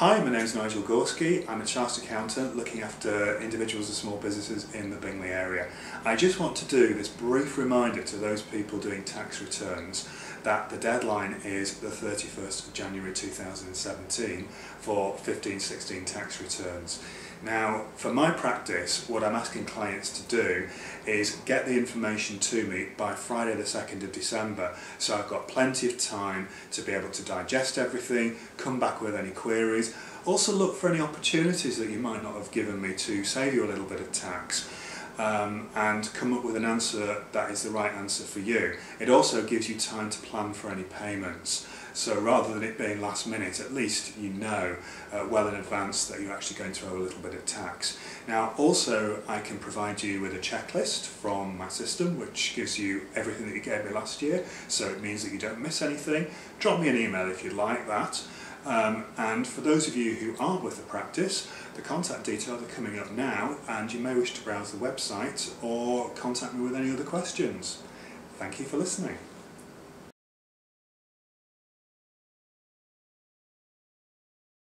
Hi, my name is Nigel Gorski. I'm a chartered accountant looking after individuals and small businesses in the Bingley area. I just want to do this brief reminder to those people doing tax returns that the deadline is the 31st of January 2017 for 15-16 tax returns. Now, for my practice, what I'm asking clients to do is get the information to me by Friday the 2nd of December, so I've got plenty of time to be able to digest everything, come back with any queries, also look for any opportunities that you might not have given me to save you a little bit of tax. Um, and come up with an answer that is the right answer for you. It also gives you time to plan for any payments. So rather than it being last minute, at least you know uh, well in advance that you're actually going to owe a little bit of tax. Now also I can provide you with a checklist from my system which gives you everything that you gave me last year so it means that you don't miss anything. Drop me an email if you'd like that. Um, and for those of you who aren't with the practice, the contact details are coming up now and you may wish to browse the website or contact me with any other questions. Thank you for listening.